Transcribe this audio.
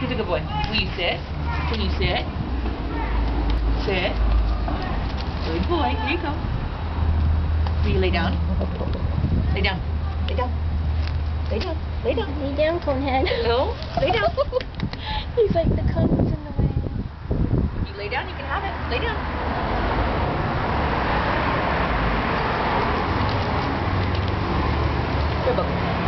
He's a good boy. Will you sit? Can you sit? Sit. Good boy. Here you go. Will you lay down? Lay down. Lay down. Lay down. Lay down. Lay down, Conehead. No. Lay down. He's like the cone's in the way. You lay down, you can have it. Lay down. Good boy.